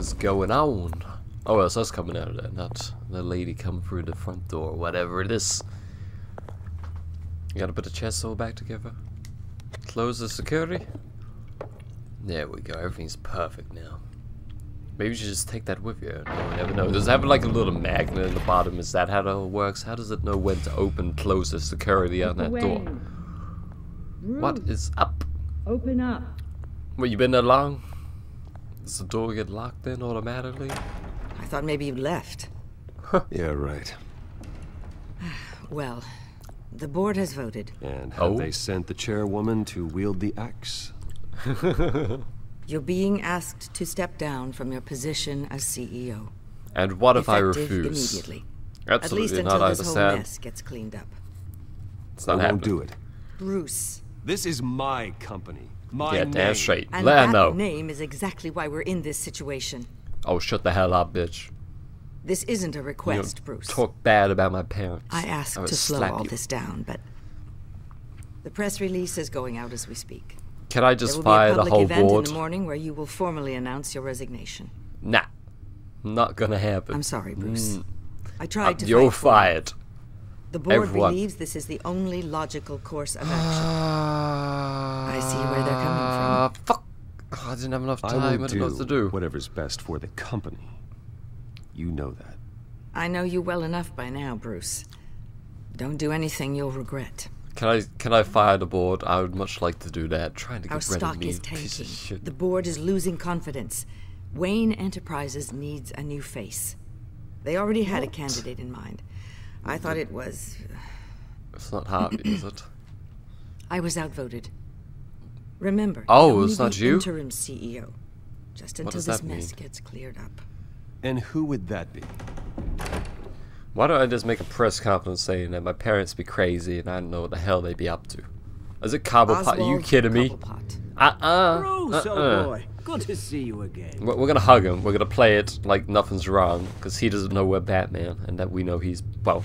is going on? Oh, it's us coming out of there, not the lady coming through the front door, whatever it is. You gotta put the chest all back together. Close the security. There we go, everything's perfect now. Maybe you should just take that with you. No, we never know. Does it have like a little magnet in the bottom? Is that how it all works? How does it know when to open, close the security on that door? What is up? Open up. Well, you been there long? Does the door get locked in automatically? I thought maybe you left. Yeah, right. Well, the board has voted. And have Oh. they sent the chairwoman to wield the axe? You're being asked to step down from your position as CEO. And what if I refuse? Immediately. At least Absolutely until not, I this whole mess gets cleaned up. It's not I not won't do it. Bruce. This is my company. My Yeah, name. damn straight. And Let her know. name is exactly why we're in this situation. Oh, shut the hell up, bitch. This isn't a You request, don't Bruce. Talk bad about my parents. I asked would to slow all you. this down, but the press release is going out as we speak. Can I just There just will fire be a the public whole event board? in the morning where you will formally announce your resignation. Nah. Not gonna happen. I'm sorry, Bruce. Mm. I tried to You're fight for fired. The board Everyone. believes this is the only logical course of action. I see where they're coming from. Ah, fuck. Oh, I didn't have enough time. I will didn't know what to do do. whatever's best for the company. You know that. I know you well enough by now, Bruce. Don't do anything you'll regret. Can I can I fire the board? I would much like to do that. Trying to get Our rid of stock me, is piece of tanking. shit. The board is losing confidence. Wayne Enterprises needs a new face. They already had a candidate in mind. I thought it was. Uh, it's not Harvey, is it? I was outvoted. Remember, Oh, you'll it's not be you? interim CEO. Just until does this that mess mean? gets cleared up. And who would that be? Why don't I just make a press conference saying that my parents be crazy and I don't know what the hell they be up to? Is it Cobblepot? Are you kidding me? Cobblepot. Uh-uh. Bruce, uh-uh. oh boy. Good to see you again. We're, we're gonna hug him. We're gonna play it like nothing's wrong because he doesn't know we're Batman and that we know he's well.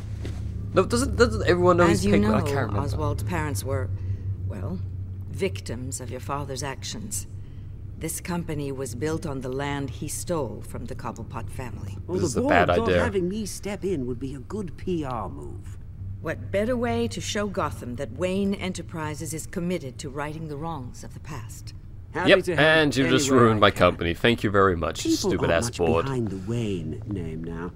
No, doesn't doesn't everyone know As he's you Penguin? know, I can't remember. Oswald's parents were, well, victims of your father's actions. This company was built on the land he stole from the Cobblepot family. Well, This the is a bad idea. having me step in would be a good PR move. What better way to show Gotham that Wayne Enterprises is committed to righting the wrongs of the past? Happy Yep, to help and you just ruined my company. Thank you very much, People stupid aren't ass much board. behind the Wayne name now.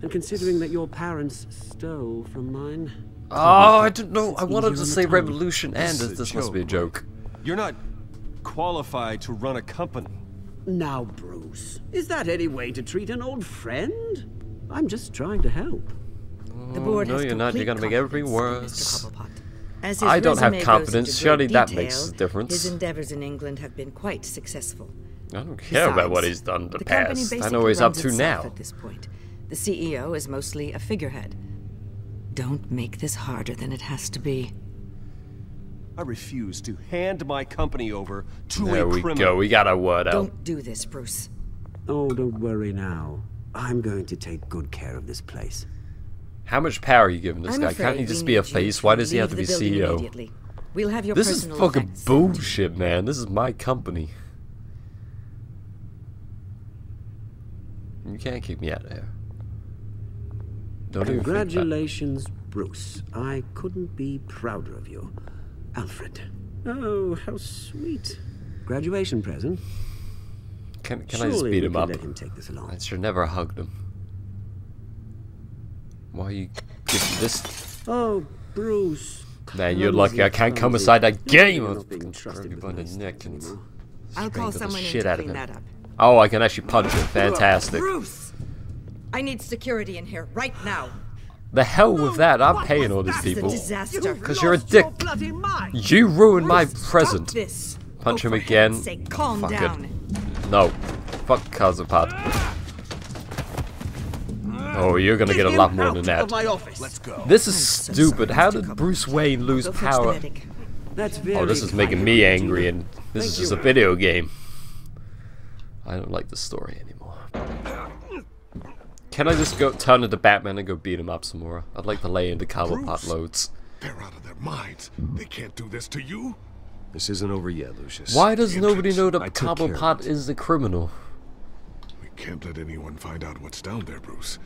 And considering that your parents stole from mine, Oh, I didn't know. I wanted to say revolution and This this, must be a joke, joke. You're not qualified to run a company. now, Bruce, is that any way to treat an old friend? I'm just trying to help. The board mm, no, has you're not. You're gonna make everything worse. Mr. Cobblepot. As his I don't have confidence. Surely great that makes a difference. His endeavors in England have been quite successful. I don't care about what he's done in the, the past. I basically know he's up to now. At this point, the CEO is mostly a figurehead. Don't make this harder than it has to be. I refuse to hand my company over to There a we criminal. go. We got our word out. Don't do this, Bruce. Oh, don't worry now. I'm going to take good care of this place. How much power are you giving this I'm guy? Can't he just be a face? Why does he have to be CEO? We'll have your This is fucking effects sorted. bullshit, man. This is my company. You can't kick me out of here. Don't even. Congratulations, Bruce. I couldn't be prouder of you. Alfred. Oh, how sweet. Graduation present. Can, can I just Surely beat we him can up? let him take this along. I should never have hugged him. Why are you give this? Oh, Bruce. Man, you're lucky I can't come inside that game. I'll not being trusted grab you with by the neck and. I'll call strangle the someone in shit to out of clean him. that up. Oh, I can actually punch him. Fantastic. Bruce! I need security in here right now. The hell with that. I'm paying all these people. Because you're a dick. You ruined my present. Punch Oh, him again. heaven's Sake, calm Fuck it. down. No. Fuck Kazapad. Oh, you're gonna get a lot more than that. Let's go. This is so stupid. sorry, How did Bruce Wayne lose Go fetch the power? That's very Oh, this is making me angry, and this Thank is just you. a video game. I don't like the story anymore. Can I just go turn into Batman and go beat him up some more? I'd like to lay into Cobblepot Bruce. loads. They're out of their minds. They can't do this to you. This isn't over yet, Lucius. Why does The nobody know that I took care of Cobblepot it. is the criminal? We can't let anyone find out what's down there, Bruce.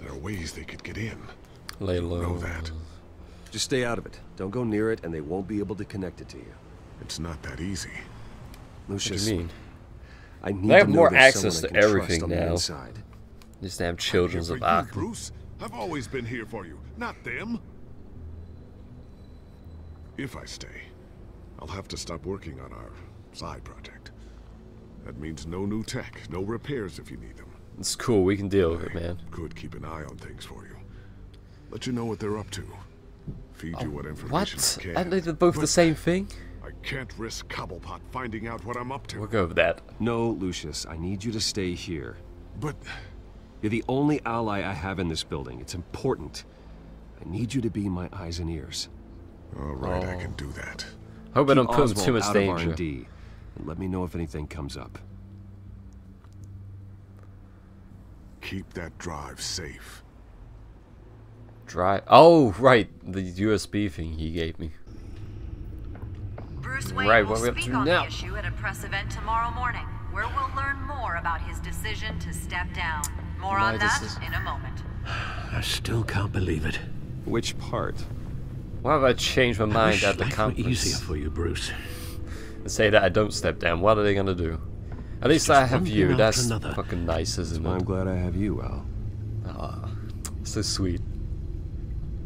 There are ways they could get in. Lay low. Know that. Just stay out of it. Don't go near it, and they won't be able to connect it to you. It's not that easy. What do Lucius, you mean? I need They have to know more access someone to can trust everything on the now. inside. These damn children's for of you, Arkham. Bruce. I've always been here for you, not them. If I stay, I'll have to stop working on our side project. That means no new tech, no repairs if you need them. It's cool. We can deal with it, man. could keep an eye on things for you. Let you know what they're up to. Feed you oh, what information What? I can. Aren't they both the same thing? I can't risk Cobblepot finding out what I'm up to. We'll go with that. No, Lucius, I need you to stay here. But You're the only ally I have in this building. It's important. I need you to be my eyes and ears. all right, I Oh. can do that. Hope I don't Keep put him too much out danger. Of R&D, and let me know if anything comes up. Keep that drive safe. Drive? Oh, right. The USB thing he gave me. Bruce Wayne Right, will what we up speak to on now? the issue at a press event tomorrow morning, where we'll learn more about his decision to step down. More My on that decision. in a moment. I still can't believe it. Which part? Why have I changed my mind wish at the life were easier for you, Bruce. and say that I don't step down? What are they gonna do? At least just I have you. That's another. fucking nice, isn't it? I'm glad I have you, Al. Ah, so sweet.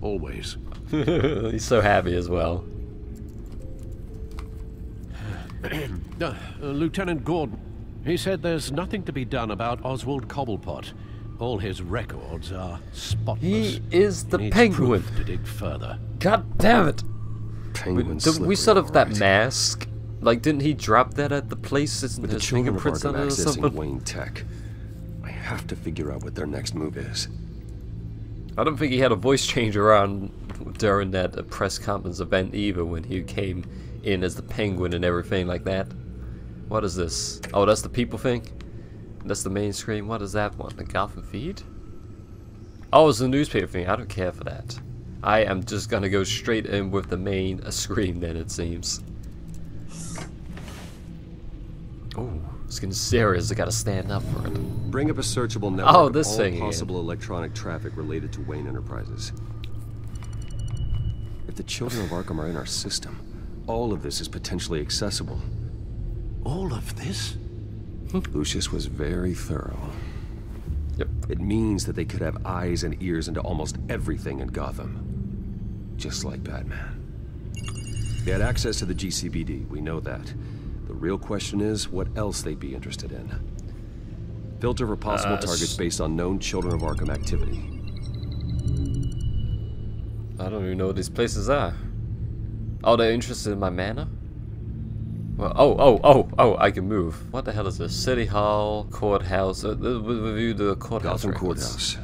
Always. He's so happy as well. Uh, Lieutenant Gordon, he said there's nothing to be done about Oswald Cobblepot. All his records are spotless. He is the Needs penguin. proof to dig further. God damn it! Penguin Did we sort of all that mask? Like, didn't he drop that at the place? Isn't With the children of Arkham on it or accessing? Wayne Tech, I have to figure out what their next move is. I don't think he had a voice changer on during that press conference event either when he came in as the penguin and everything like that. What is this? Oh, that's the people thing? That's the main screen? What is that one? The Gotham feed? Oh, it's the newspaper thing. I don't care for that. I am just gonna go straight in with the main screen then, it seems. Oh, it's getting serious. I gotta stand up for it. Bring up a searchable network Oh, of this all thing again. possible electronic traffic related to Wayne Enterprises. If the children of Arkham are in our system, all of this is potentially accessible. All of this? Hmm. Lucius was very thorough. Yep. It means that they could have eyes and ears into almost everything in Gotham. Just like Batman. They had access to the GCPD, we know that. The real question is what else they'd be interested in. Filter for possible Uh, targets based on known Children of Arkham activity. I don't even know what these places are. Oh, they're interested in my manor? Well, oh, oh, oh, oh, I can move. What the hell is this? City Hall, Courthouse. Uh, th- we review the courthouse Gotham records. Courthouse.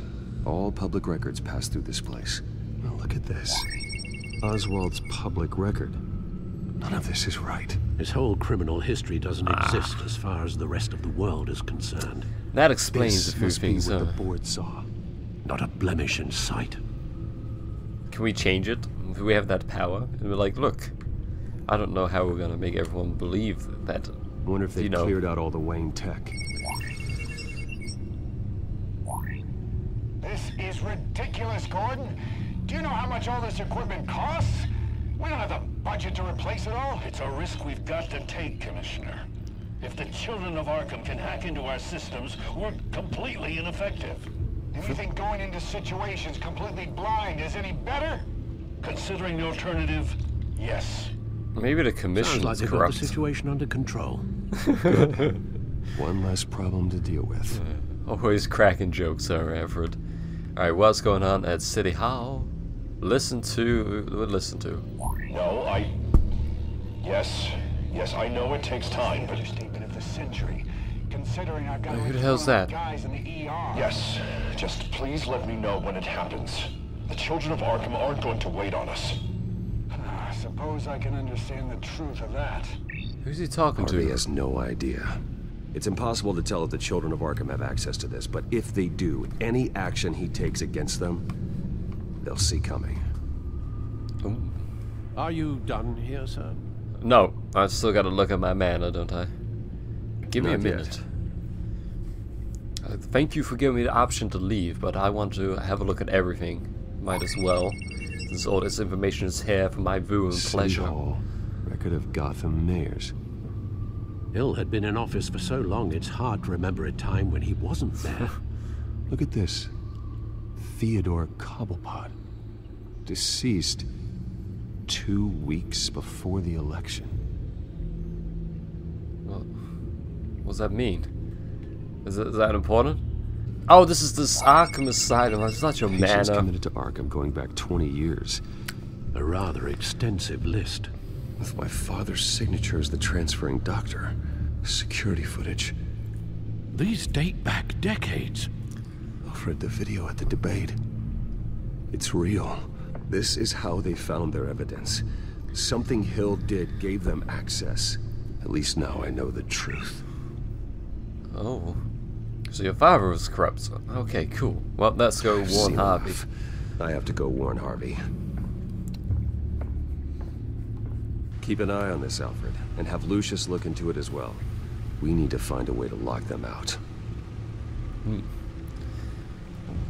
All public records pass through this place. Oh, look at this. Oswald's public record. None of this is right. His whole criminal history doesn't Ah. exist as far as the rest of the world is concerned. That explains This a few must be things. what huh? the board saw. Not a blemish in sight. Can we change it? Do we have that power? And we're like, look, I don't know how we're gonna make everyone believe that. I wonder if they You know. cleared out all the Wayne tech. This is ridiculous, Gordon. Do you know how much all this equipment costs? We don't have the budget to replace it all. It's a risk we've got to take, Commissioner. If the children of Arkham can hack into our systems, we're completely ineffective. And you think going into situations completely blind is any better? Considering the alternative, yes. Maybe the Sounds commission's like they've got the situation under control. One less problem to deal with. Always cracking jokes, are Alfred. Alright, what's going on at City Hall? Listen to. Listen to? No, I... Yes, yes, I know it takes time, but... Understatement of the century. Considering I've got Who the over hell's that? guys in the ER. Yes, just please let me know when it happens. The children of Arkham aren't going to wait on us. I suppose I can understand the truth of that. Who's he talking Harvey to? has no idea. It's impossible to tell if the children of Arkham have access to this, but if they do, any action he takes against them, they'll see coming. Are you done here, sir? No, I still gotta look at my manor, don't I? Give me a Not yet. minute. Uh, thank you for giving me the option to leave, but I want to have a look at everything. Might as well, since all this information is here for my view and pleasure. Hall. Record of Gotham mayors. Hill had been in office for so long it's hard to remember a time when he wasn't there. Look at this. Theodore Cobblepot. Deceased two weeks before the election. What, what does that mean? Is, it, is that important? Oh, this is this Arkham Asylum. It's not your Patients manor. Uh. committed to Arkham going back 20 years. a rather extensive list. With my father's signature as the transferring doctor. Security footage. These date back decades. Alfred, the video at the debate. It's real. This is how they found their evidence. Something Hill did gave them access. At least now I know the truth. Oh. So your father was corrupt. Okay, cool. Well, let's go I've warn Harvey. enough. I have to go warn Harvey. Keep an eye on this, Alfred, and have Lucius look into it as well. We need to find a way to lock them out. Hmm.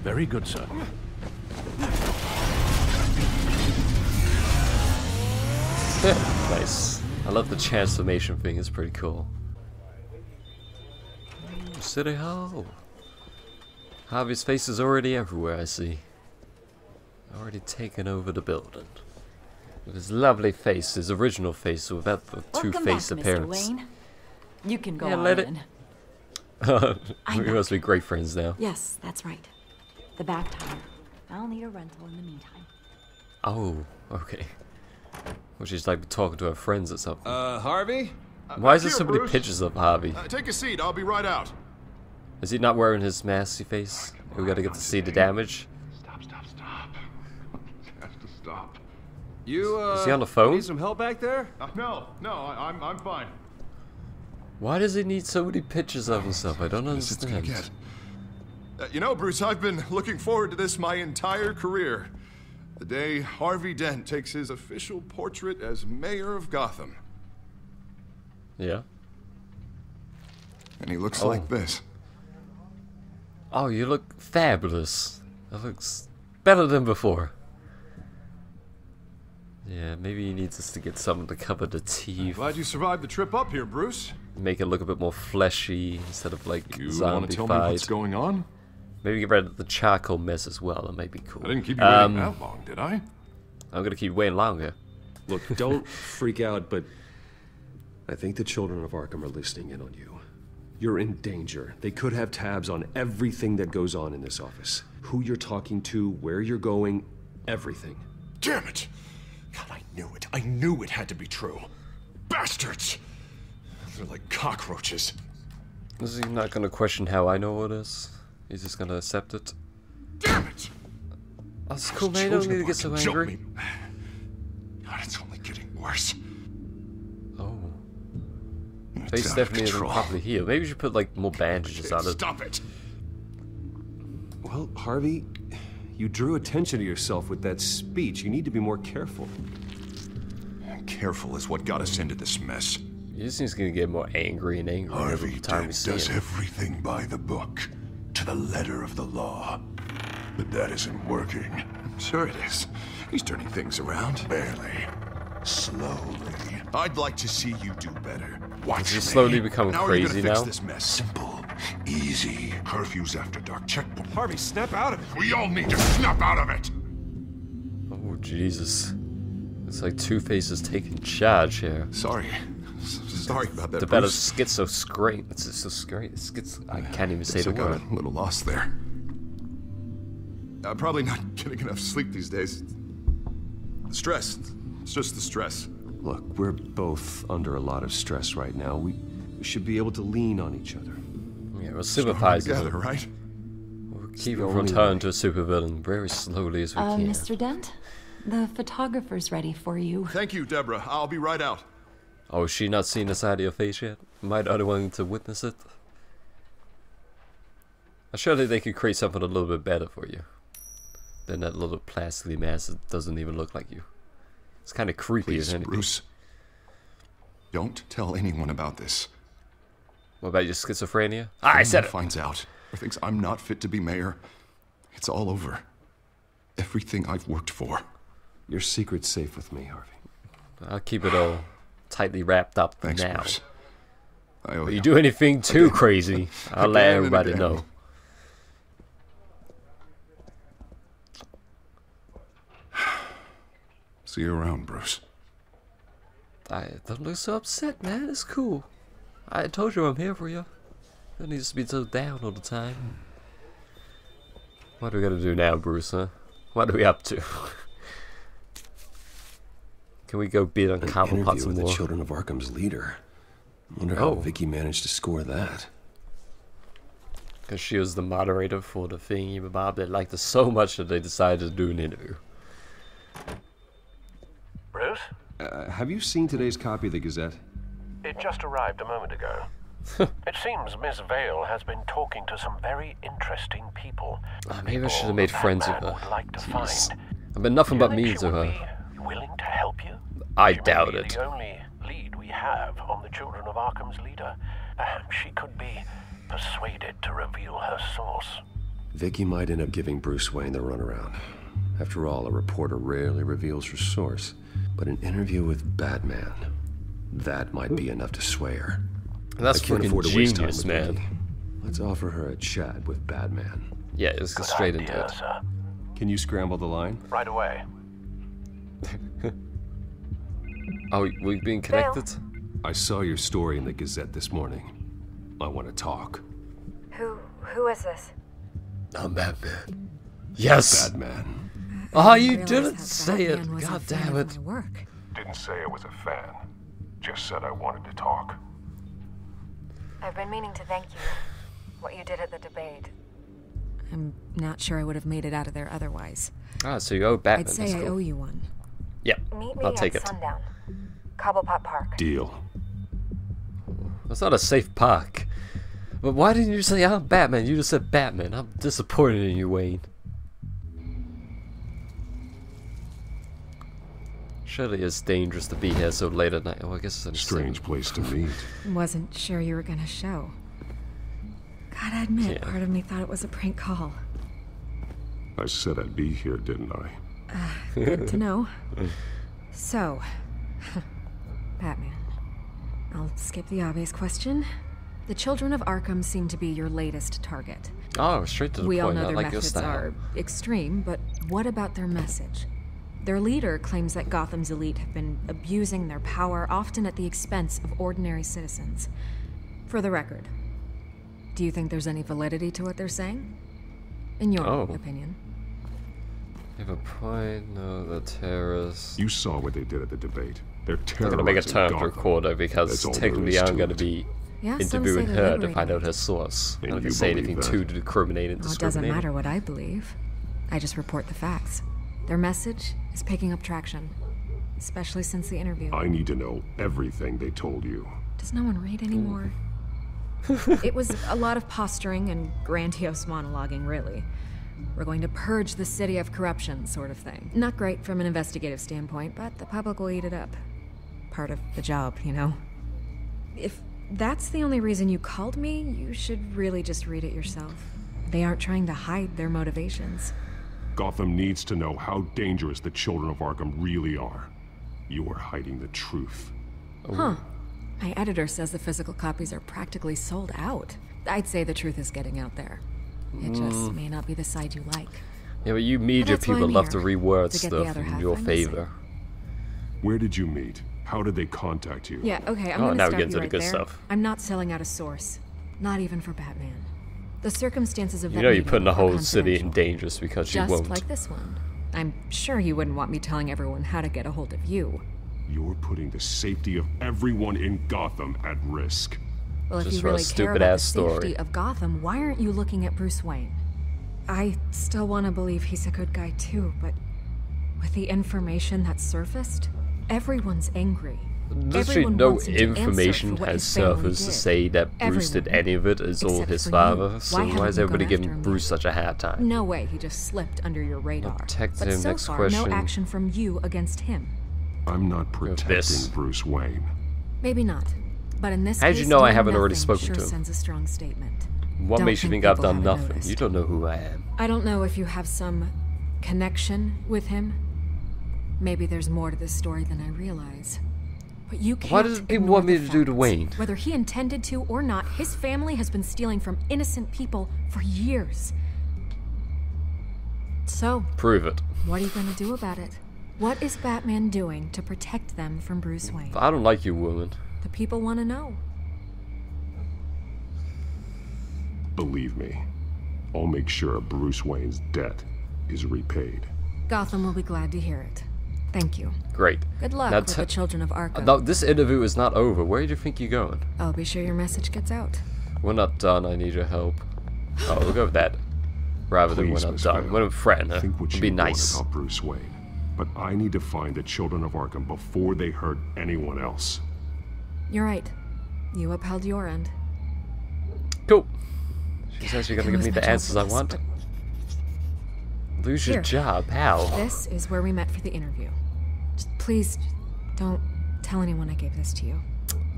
Very good, sir. nice. I love the transformation thing. It's pretty cool. City Hall. Harvey's face is already everywhere, I see. Already taken over the building. With his lovely face, his original face without the Welcome two-faced back, appearance. Mr. Wayne. You can go Yeah, on let it- in. we must be great friends now. Yes, that's right. The back tire. I'll need a rental in the meantime. Oh, okay. Well, she's like talking to her friends or something. Uh, Harvey? Why is there here, so many Bruce. pictures of Harvey? Uh, take a seat. I'll be right out. Is he not wearing his masky face? We gotta get to see the damage. Stop, stop, stop. Has to stop. You, uh... Is he on the phone? Need some help back there? Uh, no, no, I, I'm, I'm fine. Why does he need so many pictures of himself? I don't This it's understand. Uh, you know, Bruce, I've been looking forward to this my entire career. The day Harvey Dent takes his official portrait as mayor of Gotham. Yeah. And he looks Oh. like this. Oh, you look fabulous. That looks better than before. Yeah, maybe he needs us to get something to cover the teeth. Glad you survived the trip up here, Bruce. Make it look a bit more fleshy instead of like You want to tell me what's going on? Maybe get rid of the charcoal mess as well. That might be cool. I didn't keep you um, waiting that long, did I? I'm gonna keep waiting longer. Look, don't freak out, but I think the children of Arkham are listening in on you. You're in danger. They could have tabs on everything that goes on in this office. Who you're talking to, where you're going, everything. Damn it! God, I knew it. I knew it had to be true. Bastards! They're like cockroaches. Is he not gonna question how I know it is? He's just gonna accept it. Damn it! Oh, That's cool, man. You don't need to get so Children of Arkham angry. me. God, it's only getting worse. Oh. It's Face out of definitely isn't control. properly healed. Maybe you should put like more bandages on it. Stop it! Well, Harvey, you drew attention to yourself with that speech. You need to be more careful. Careful is what got us into this mess. He just seems gonna get more angry and angry every Harvey time we Dent see does him. everything by the book, to the letter of the law. But that isn't working. I'm Sure it is. He's turning things around. Barely. Slowly. I'd like to see you do better. Watch Is he me. slowly becoming How are you crazy gonna fix now? this mess? Simple. Easy. Curfews after dark. Checkpoint. Harvey, snap out of it. We all need to snap out of it. Oh Jesus! It's like Two Face is taking charge here. Sorry. S- Sorry about that. The better Bruce. schizoscrate. It's schizoscrate. Schiz. I can't even say Guess the I got word. a little lost there. I'm probably not getting enough sleep these days. The stress. It's just the stress. Look, we're both under a lot of stress right now. We, we should be able to lean on each other. Yeah, we'll Stronger sympathize together, right? We'll the keep him from turning to a supervillain very slowly as we Uh, can. Mr. Dent, the photographer's ready for you. Thank you, Deborah. I'll be right out. Oh, is she not seen the side of your face yet? Am I the only one to witness it? i sure surely they could create something a little bit better for you than that little plastically mask that doesn't even look like you. It's kind of creepy Please, as anything. Bruce. Don't tell anyone about this. What about your schizophrenia? Ah, I said it. finds out. or thinks I'm not fit to be mayor, it's all over. Everything I've worked for. Your secret's safe with me, Harvey. I'll keep it all tightly wrapped up Thanks, now. Bruce. I owe If you you. do anything too Again. crazy, I'll let everybody know. See you around, Bruce. I don't look so upset, man. It's cool. I told you I'm here for you. No needs to be so down all the time. What are we gonna do now, Bruce? Huh? What are we up to? Can we go beat on An Cobblepot interview some with the? Children of Arkham's leader. I Wonder how Oh. Vicki managed to score that. Because she was the moderator for the thingy, but Bob they liked her so much that they decided to do an interview. Bruce? Uh, have you seen today's copy of the Gazette? It just arrived a moment ago. it seems Miss Vale has been talking to some very interesting people. Ah, maybe I should have made friends with her. would like to Jeez. find. I've been nothing you but mean to would her. be willing to help you? I She doubt it. The only lead we have on the Children of Arkham's leader. Perhaps she could be persuaded to reveal her source. Vicki might end up giving Bruce Wayne the runaround. After all, a reporter rarely reveals her source. But an interview with Batman, that might be enough to sway her. That's I can't afford to waste time genius, with man. Vicki. Let's offer her a chat with Batman. Yeah, let's Good straight idea, into it. sir. Can you scramble the line? Right away. Are we, we being connected? I saw your story in the Gazette this morning. I want to talk. Who who is this? I'm Batman. Yes! Batman. Oh, you didn't say it. Batman was God damn it. work. Didn't say I was a fan. Just said I wanted to talk. I've been meaning to thank you. What you did at the debate. I'm not sure I would have made it out of there otherwise. Ah, so you owe Batman. I'd say That's I cool. owe you one. Yeah, Meet me I'll take at it. sundown. Cobblepot Park. Deal. That's not a safe park. But why didn't you say I'm Batman? You just said Batman. I'm disappointed in you, Wayne. Surely it's dangerous to be here so late at night. Oh, I guess it's a Strange place to meet. Wasn't sure you were gonna show. Gotta admit, Yeah. part of me thought it was a prank call. I said I'd be here, didn't I? Uh, good to know. So, Batman. I'll skip the obvious question. The children of Arkham seem to be your latest target. Oh, straight to the we all know I their like methods are extreme, but what about their message? Their leader claims that Gotham's elite have been abusing their power, often at the expense of ordinary citizens. For the record, do you think there's any validity to what they're saying? In your Oh. opinion? You have a point. No, the terrorists. You saw what they did at the debate. They're I'm gonna make a turn to record her because That's technically I'm gonna be Yeah, interviewing say they're her to find out her source. And I'm not you gonna say anything that? too discriminating. Well, it doesn't matter what I believe. I just report the facts. Their message is picking up traction, especially since the interview. I need to know everything they told you. Does no one read anymore? it was a lot of posturing and grandiose monologuing, really. We're going to purge the city of corruption, sort of thing. Not great from an investigative standpoint, but the public will eat it up. Part of the job, you know? If that's the only reason you called me, you should really just read it yourself. They aren't trying to hide their motivations. Gotham needs to know how dangerous the children of Arkham really are. You are hiding the truth. Huh. My editor says the physical copies are practically sold out. I'd say the truth is getting out there. It just Mm. may not be the side you like. Yeah, but you media that's why people I'm love to reword to stuff in your I'm missing. favor. Where did you meet? How did they contact you? Yeah, okay, I'm Oh, gonna now we stop get you the right good there. stuff. I'm not selling out a source. Not even for Batman. The circumstances of You that know you're putting the whole city in confidential. danger because you Just won't. Just like this one. I'm sure you wouldn't want me telling everyone how to get a hold of you. You're putting the safety of everyone in Gotham at risk. Well, if you really care stupid about ass the safety story. of Gotham, why aren't you looking at Bruce Wayne? I still want to believe he's a good guy too, but with the information that surfaced, everyone's angry. Literally Everyone no wants him to answer information has surfaced to say that Bruce did any of it. It's all his for you. father. Why So why is everybody gone giving Bruce such a hard time? No way, he just slipped under your radar. Detective, but so next far, question. no action from you against him. I'm not protecting this. Bruce Wayne. Maybe not. But in this How'd case, you know I haven't already nothing spoken sure to him? sends a strong statement. What Don't makes you think think I've done nothing? noticed. You don't know who I am. I don't know if you have some connection with him. Maybe there's more to this story than I realize. But you can't. What does people want me the to do to facts. Wayne? Whether he intended to or not, his family has been stealing from innocent people for years. So, Prove it. what are you going to do about it? What is Batman doing to protect them from Bruce Wayne? I don't like you, woman. The people want to know. Believe me, I'll make sure Bruce Wayne's debt is repaid. Gotham will be glad to hear it. Thank you. Great. Good luck Now with the children of Arkham. No, this interview is not over. Where do you think you're going? I'll be sure your message gets out. We're not done. I need your help. Oh, we'll go with that. Rather than we're Please, not Miss done. Vale, We're a friend. Huh? Think what It'd you be want nice. about Bruce Wayne, but I need to find the children of Arkham before they hurt anyone else. You're right. You upheld your end. Cool. She says you're gonna give me the answers I want. Lose your job. How? This is where we met for the interview. Just please don't tell anyone I gave this to you.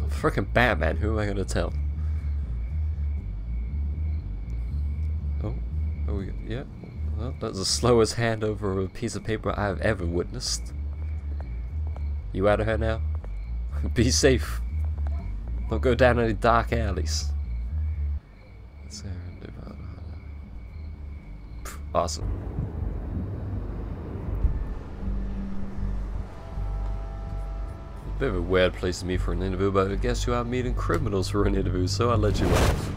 Freaking Batman. Who am I gonna tell? Oh, oh, we, yeah. Well, that's the slowest handover of a piece of paper I've ever witnessed. You out of here now? Be safe. Don't go down any dark alleys. Awesome. Bit of a weird place to meet for an interview, but I guess you are meeting criminals for an interview, so I'll let you off.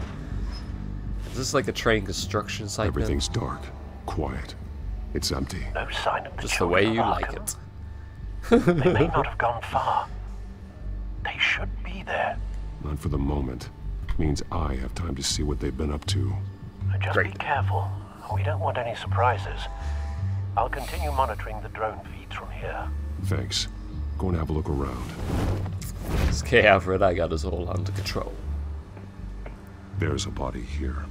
Is this like a train construction site? then? Everything's dark, quiet. It's empty. No sign of the Just the way you of like it. They may not have gone far. They should be there. Not for the moment. Means I have time to see what they've been up to. Just be careful. We don't want any surprises. I'll continue monitoring the drone feeds from here. Thanks. Go and have a look around. It's okay, Alfred, I got us all under control. There's a body here.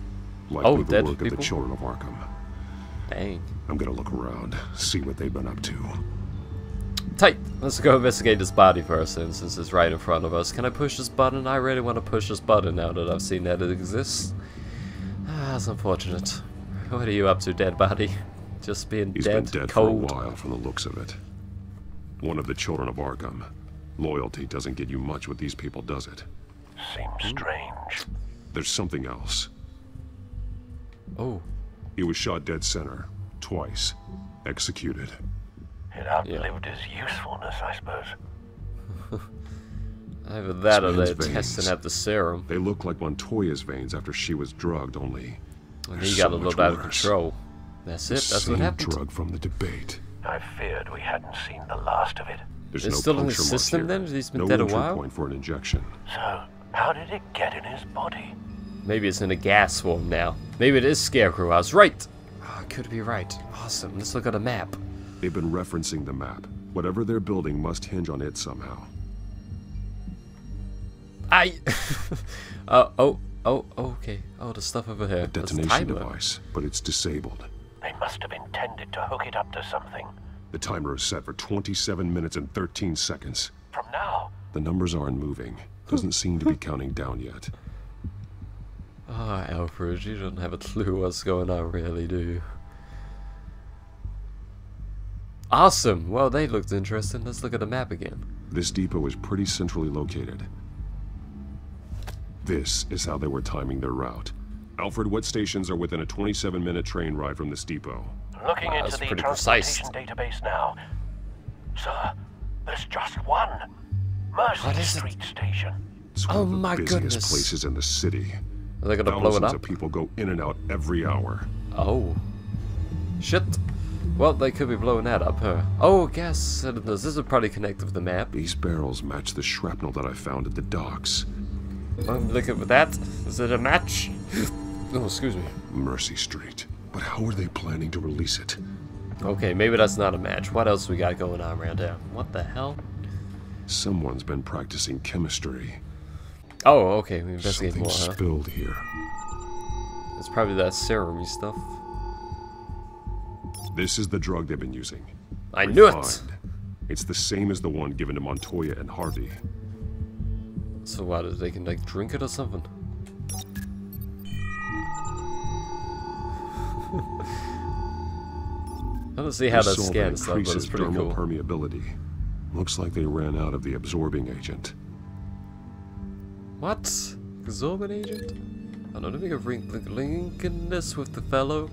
Likely Oh, the dead work of the children of Arkham. Dang. I'm gonna look around, see what they've been up to. Tight. Let's go investigate this body first, then, since it's right in front of us. Can I push this button? I really want to push this button now that I've seen that it exists. Ah, that's unfortunate. What are you up to, dead body? Just being He's dead, been dead cold. for a while from the looks of it. One of the children of Arkham. Loyalty doesn't get you much with these people, does it? Seems strange. There's something else. Oh. He was shot dead center. Twice. Executed. It outlived his usefulness, I suppose. Either that or This they're man's testing veins. out the serum. They look like Montoya's veins after she was drugged, only. And they're he so got a little out of control. That's The it. That's same what happened. drug from the debate. I feared we hadn't seen the last of it. There's It's no still in the puncture mark system here. then? He's been no dead a entry while? point for an injection. So, how did it get in his body? Maybe it's in a gas form now. Maybe it is Scarecrow. I was right. Oh, I could be right. Awesome. Let's look at a map. They've been referencing the map. Whatever they're building must hinge on it somehow. I. uh, oh, oh, okay. Oh, the stuff over here. That's Detonation device, but it's disabled. They must have intended to hook it up to something. The timer is set for 27 minutes and 13 seconds. From now, The numbers aren't moving. Doesn't seem to be counting down yet. Ah, Alfred, you don't have a clue what's going on, really, do you? Awesome. Well, they looked interesting. Let's look at the map again. This depot is pretty centrally located. This is how they were timing their route. Alfred, what stations are within a 27 minute train ride from this depot? looking Wow, into the pretty precise. transportation database now. Sir, there's just one. Mercy What is it? Street Station. It's one Oh of the my busiest goodness. places in the city. Are they gonna blow it Thousands up? of people go in and out every hour. Oh. Shit. Well, they could be blowing that up, huh? Oh, gas cylinders. This is probably connected with the map. These barrels match the shrapnel that I found at the docks. I'm looking for that. Is it a match? Oh, excuse me. Mercy Street. But how are they planning to release it? Okay, maybe that's not a match. What else we got going on around here? What the hell? Someone's been practicing chemistry. Oh, okay. We investigate Something more, huh? spilled here. It's probably that serum stuff. This is the drug they've been using. I knew it! It's the same as the one given to Montoya and Harvey. So what? They can like drink it or something? I don't see how that scans stuff, but it's pretty cool. permeability. Looks like they ran out of the absorbing agent. What? Absorbing agent? I don't me go link, linking this with the fellow.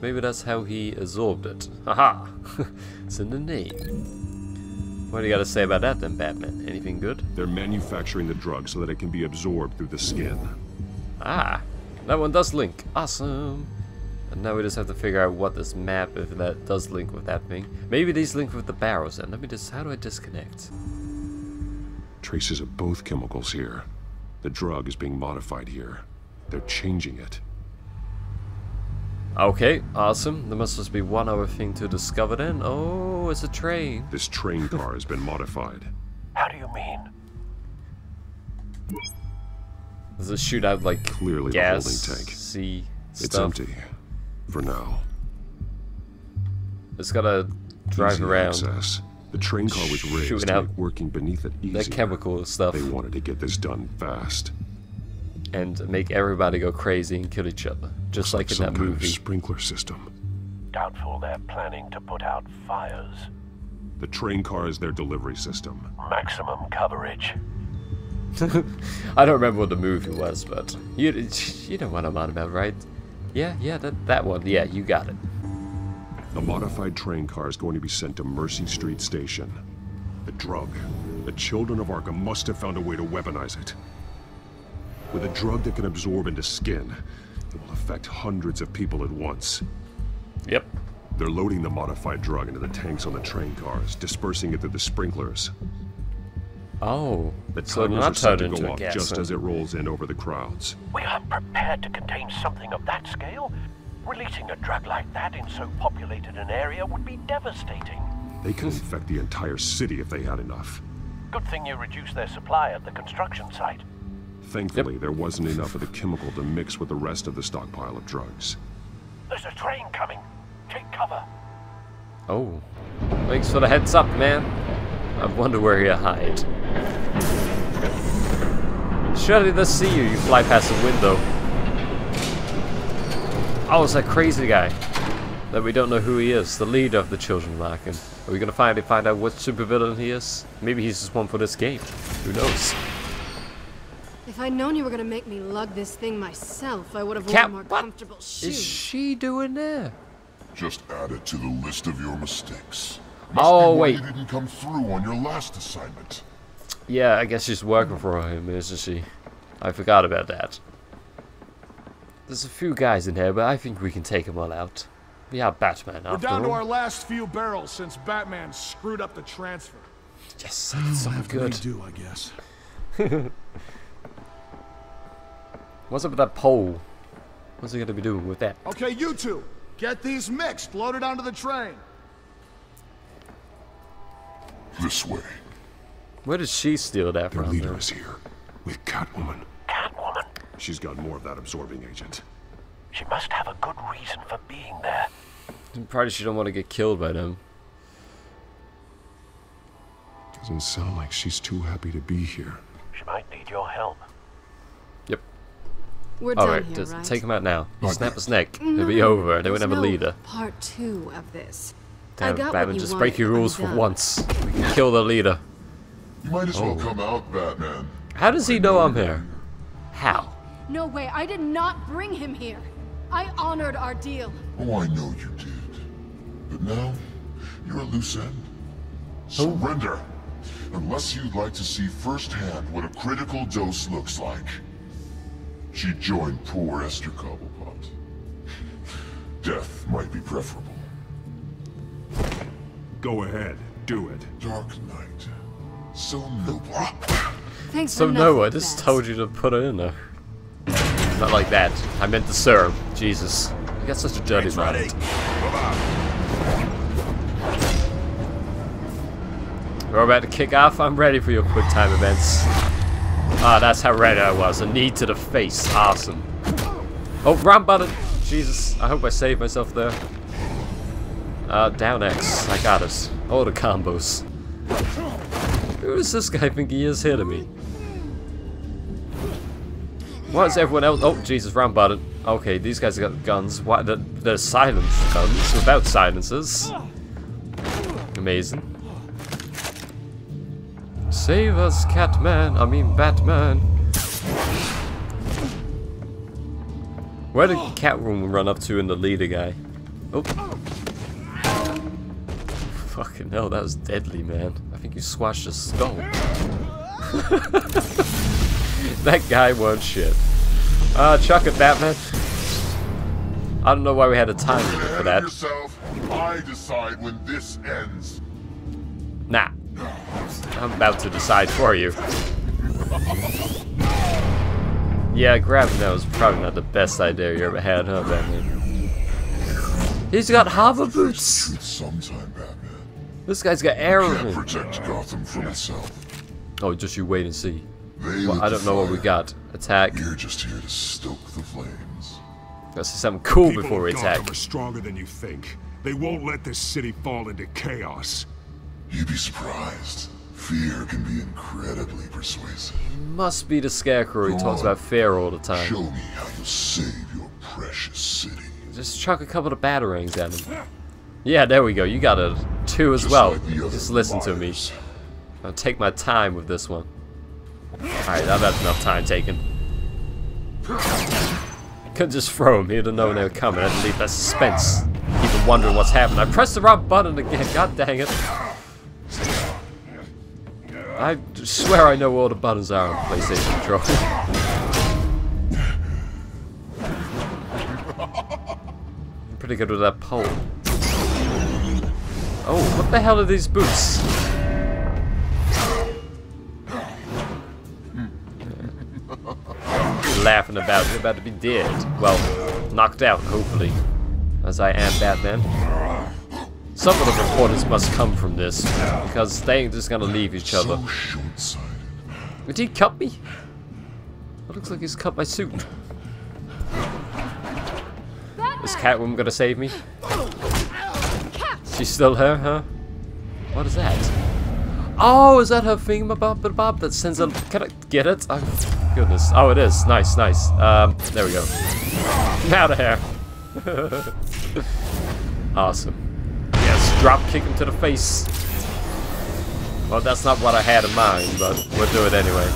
Maybe that's how he absorbed it. Haha! it's in the name. What do you gotta say about that then, Batman? Anything good? They're manufacturing the drug so that it can be absorbed through the skin. Ah! That one does link. Awesome! And now we just have to figure out what this map, if that does link with that thing. Maybe these link with the barrels then. Let me just, how do I disconnect? Traces of both chemicals here. The drug is being modified here. They're changing it. Okay, awesome. There must just be one other thing to discover then. Oh, it's a train. This train car has been modified. How do you mean? Does it shoot out like Clearly the gas, holding tank. sea It's stuff? empty. For now. It's gotta drive Easy around. access. The train car was raised Shooting to out make working beneath it easy. The chemical stuff They wanted to get this done fast. and make everybody go crazy and kill each other, just like in Some that kind of movie. sprinkler system. Doubtful they're planning to put out fires. The train car is their delivery system. Maximum coverage. I don't remember what the movie was, but you you know what I'm on about, right? Yeah, yeah, that that one. Yeah, you got it. The modified train car is going to be sent to Mercy Street Station. The drug. The children of Arkham must have found a way to weaponize it. With a drug that can absorb into skin, it will affect hundreds of people at once. Yep. They're loading the modified drug into the tanks on the train cars, dispersing it through the sprinklers. Oh, The so timers not are set turned to into go a off gas. just as it rolls in over the crowds. We aren't prepared to contain something of that scale. Releasing a drug like that in so populated an area would be devastating. They can infect the entire city if they had enough. Good thing you reduced their supply at the construction site. Thankfully, there wasn't enough of the chemical to mix with the rest of the stockpile of drugs. There's a train coming. Take cover. Oh, thanks for the heads up, man. I wonder where he'll hide. Surely they see you. You fly past the window. Oh, it's that crazy guy that we don't know who he is. The leader of the Children of Arkham. Are we gonna finally find out what supervillain he is? Maybe he's just one for this game. Who knows? If I'd known you were gonna make me lug this thing myself, I would have Cap, worn more comfortable shoes. Is she doing there? Just add it to the list of your mistakes. Oh, Must Oh, be wait. you didn't come through on your last assignment. Yeah, I guess she's working for him, isn't she? I forgot about that. There's a few guys in here, but I think we can take them all out. We are Batman We're after down to our last few barrels since Batman screwed up the transfer. Yes, that's so good. do, I guess. What's up with that pole? What's he gonna be doing with that? Okay, you two, get these mixed, loaded onto the train. This way. Where did she steal that Their from? leader though? is here, with Catwoman. Catwoman. She's got more of that absorbing agent. She must have a good reason for being there. Probably she don't want to get killed by them. Doesn't sound like she's too happy to be here. She might need your help. Yep. We're All done right, here, just right? take him out now. Not Snap yet. his neck. No, It'll be over. They there's wouldn't have a leader. Part two of this. I Damn, got Batman, you just break your rules for once. We can kill the leader. You might as well Oh. come out, Batman. How does he know I'm here? How? No way, I did not bring him here. I honored our deal. Oh, I know you did. But now, you're a loose end. Surrender. Unless you'd like to see firsthand what a critical dose looks like. She joined poor Esther Cobblepot. Death might be preferable. Go ahead, do it. Dark Knight. So noble. Thanks So for no, I just Baz. told you to put it in there. Not like that. I meant to serve. Jesus. You got such a dirty mind. We're about to kick off. I'm ready for your quick time events. Ah, that's how ready I was. A knee to the face. Awesome. Oh, wrong button. Jesus. I hope I saved myself there. Uh, down X. I got it. All the combos. Who does this guy think he is hitting me? Why is everyone else? Oh, Jesus, round button. Okay, these guys got guns. Why? They're, they're silenced guns without silencers. Amazing. Save us, Catman. I mean, Batman. Where did Catwoman run up to in the leader guy? Oh. Fucking hell, that was deadly, man. I think you squashed his skull. that guy won't shit. Uh, chuck it, Batman. I don't know why we had a time limit for that. Yourself, I decide when this ends. Nah. I'm about to decide for you. Yeah, grabbing that was probably not the best idea you ever had, huh, Batman? He's got hover boots! Sometime, Batman. This guy's got arrows. Can't protect Gotham from itself. Oh, just you wait and see. Well, I don't know what we got. Attack. You're just here to stoke the flames. Let's see something cool People before we of Gotham attack. are stronger than you think. They won't let this city fall into chaos. You'd be surprised. Fear can be incredibly persuasive. Must be the scarecrow who talks about fear all the time. Show me how you'll save your precious city. Just chuck a couple of batarangs at him. Yeah, there we go. You got a two as well. like Just listen to me. I'll take my time with this one. Alright, I've had enough time taken. Couldn't just throw him. He'd have known they were coming. I'd leave that suspense. Keep him wondering what's happening. I pressed the wrong button again. God dang it. I swear I know all the buttons are on PlayStation Control. I'm pretty good with that pole. Oh, what the hell are these boots? Hmm. Laughing about you're about to be dead. Well, knocked out, hopefully. As I am Batman. Some of the reporters must come from this, because they ain't just gonna leave each other. So short-sighted. Did he cut me? It looks like he's cut my suit. Is Catwoman gonna save me? She's still here, huh? What is that? Oh, is that her thingamabob that sends a... Can I get it? Oh, goodness. Oh, it is. Nice, nice. Um, there we go. Out of here. awesome. Yes, drop kick him to the face. Well, that's not what I had in mind, but we'll do it anyway.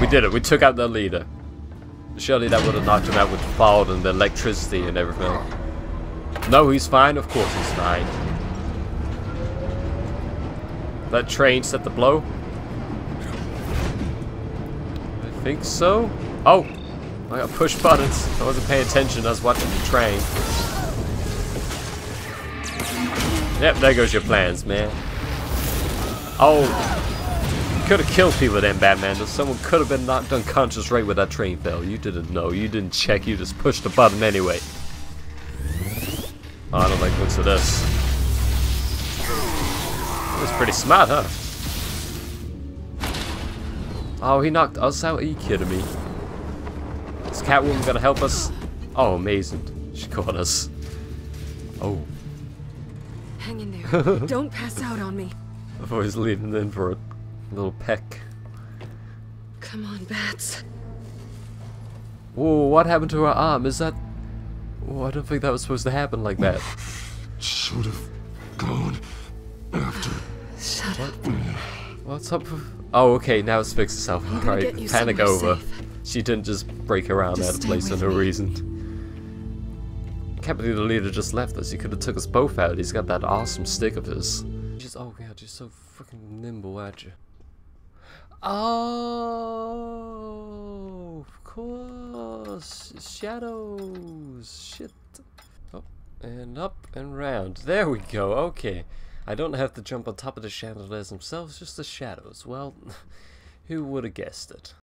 We did it. We took out the leader. Surely that would have knocked him out with the fall and the electricity and everything. No, he's fine. Of course he's fine. That train set the blow? I think so. Oh! I got push buttons. I wasn't paying attention. I was watching the train. Yep, there goes your plans, man. Oh, could have killed people then, Batman. Someone could have been knocked unconscious right where that train fell. You didn't know. You didn't check. You just pushed the button anyway. Oh, I don't like looks of this. That's pretty smart, huh? Oh, he knocked us out. Are you kidding me? Is Catwoman gonna help us? Oh, amazing. She caught us. Oh. Hang in there. Don't pass out on me. I thought always was leaving in for a little peck. Come on, bats. Whoa, what happened to her arm? Is that... Oh, I don't think that was supposed to happen like that. Should have gone after. Shut up. What's up? Oh, okay, now it's fixed itself. gonna Alright, get you panic somewhere over. She didn't just break her arm Just out of place for with no me. reason. Can't believe the leader just left us. He could have took us both out. He's got that awesome stick of his. Just oh god, you're so freaking nimble, aren't you? Oh, of course, shadows. Shit. Oh, and up and round. There we go. Okay, I don't have to jump on top of the chandeliers themselves, just the shadows. Well, who would have guessed it?